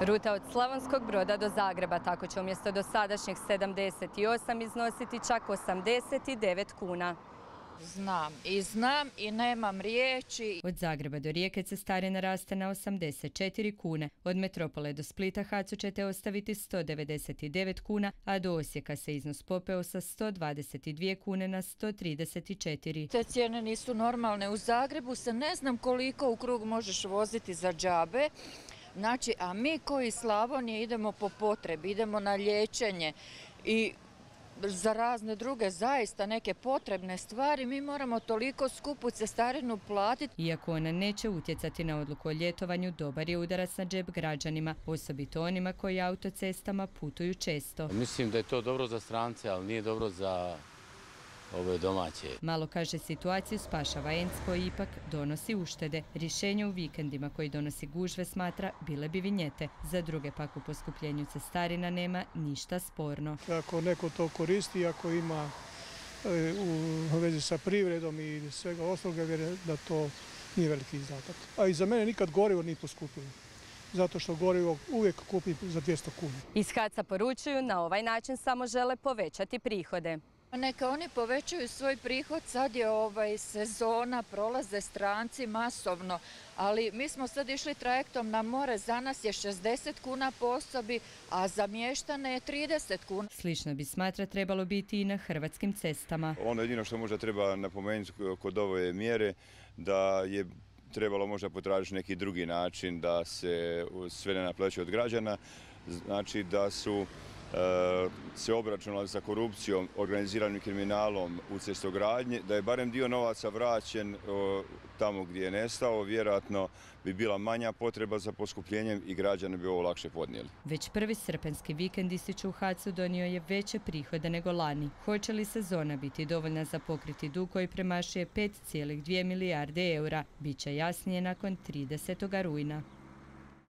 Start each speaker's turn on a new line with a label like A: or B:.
A: Ruta od Slavonskog broda do Zagreba tako će umjesto dosadašnjih 78 iznositi čak 89 kuna.
B: Znam i znam i nemam riječi.
A: Od Zagreba do Rijeke cestarina raste na 84 kune. Od metropole do Splita Hacu ćete ostaviti 199 kuna, a do Osijeka se iznos popeo sa 122 kune na 134.
B: Te cijene nisu normalne. U Zagrebu se ne znam koliko u krug možeš voziti za džabe. Znači, a mi koji Slavonije idemo po potrebi, idemo na liječenje i za razne druge zaista neke potrebne stvari, mi moramo toliko skupu cestarinu platiti.
A: Iako ona neće utjecati na odluku o ljetovanju, dobar je udarac na džep građanima, osobito onima koji autocestama putuju često.
C: Mislim da je to dobro za strance, ali nije dobro za ove domaće.
A: Malo kaže situaciju spašava ENC koji ipak donosi uštede. Rješenje u vikendima koji donosi gužve smatra bile bi vinjete. Za druge pak u poskupljenju cestarina nema ništa sporno.
D: Ako neko to koristi, ako ima e, u vezi sa privredom i svega ostaloga, vjerujem da to nije veliki izdatak. A i za mene nikad gorivo nije poskupilo zato što gorivo uvijek kupim za 200 kuna.
A: Iz HAC-a poručuju na ovaj način samo žele povećati prihode.
B: Neka oni povećaju svoj prihod, sad je ovaj sezona, prolaze stranci masovno, ali mi smo sad išli trajektom na more, za nas je 60 kuna po osobi, a za mještane je 30 kuna.
A: Slično bi smatra trebalo biti i na hrvatskim cestama.
E: Ono jedino što možda treba napomenuti kod ove mjere da je trebalo možda potražiti neki drugi način da se sve ne naplaćuje od građana, znači da su se obračunali sa korupcijom, organiziranim kriminalom u cestogradnji, da je barem dio novaca vraćen tamo gdje je nestao, vjerojatno bi bila manja potreba za poskupljenjem i građani bi ovo lakše podnijeli.
A: Već prvi srpenski vikend ističu u Hacu donio je veće prihode nego lani. Hoće li sezona biti dovoljna za pokriti dug koji premašuje 5,2 milijarde eura? Biće jasnije nakon 30. rujna.